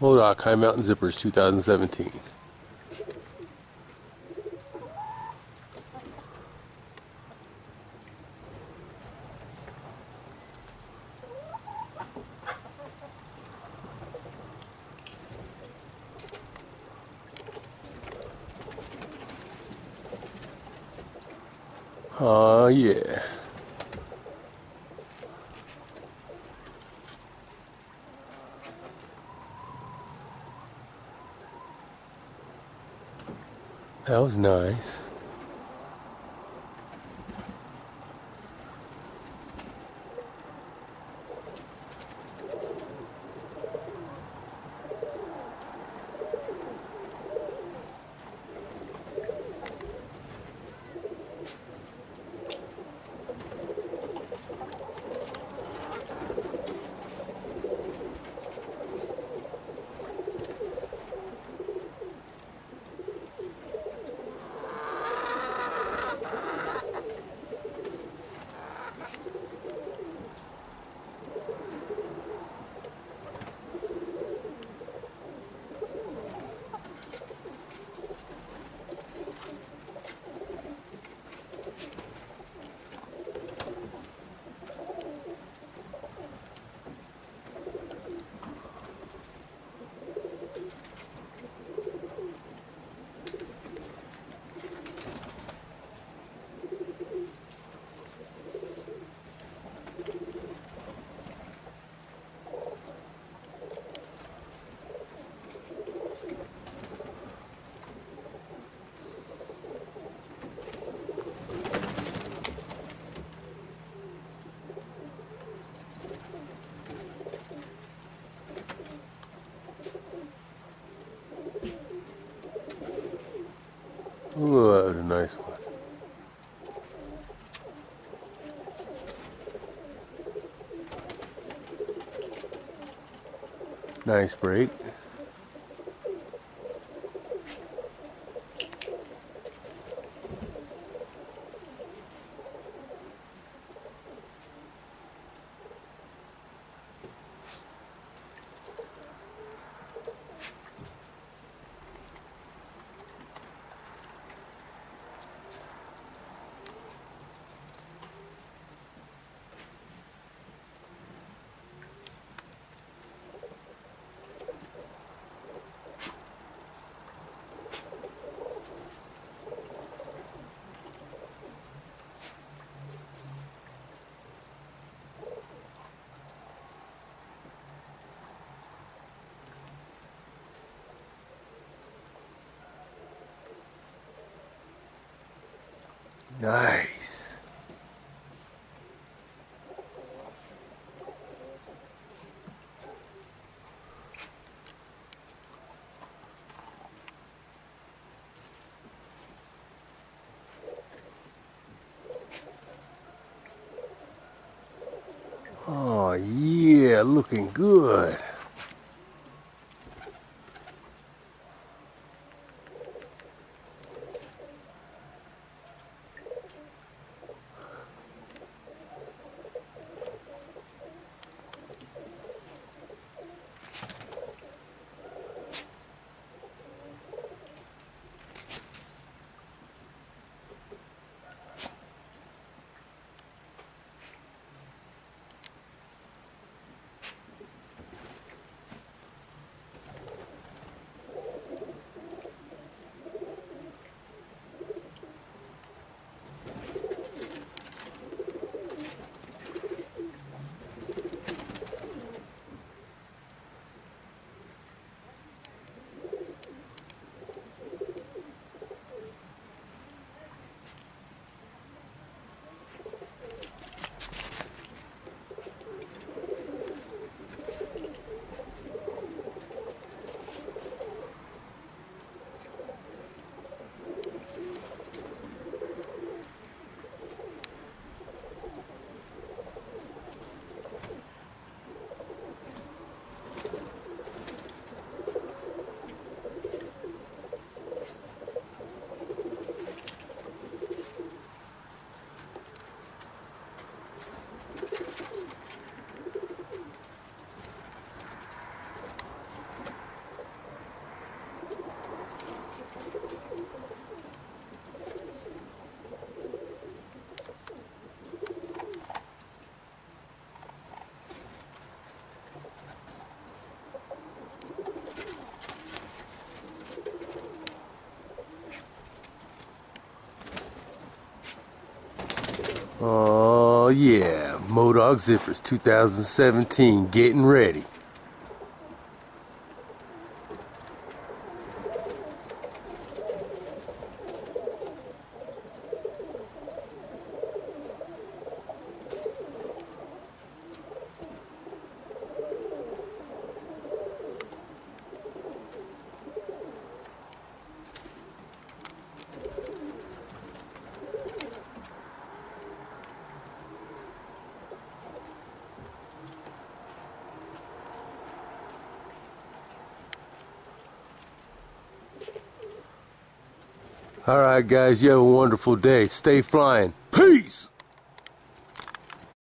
Modoc High Mountain Zippers 2017. Oh, uh, yeah. That was nice. Ooh, that was a nice one. Nice break. Nice. Oh yeah, looking good. Oh yeah, Modoc Zippers 2017, getting ready. All right, guys, you have a wonderful day. Stay flying. Peace!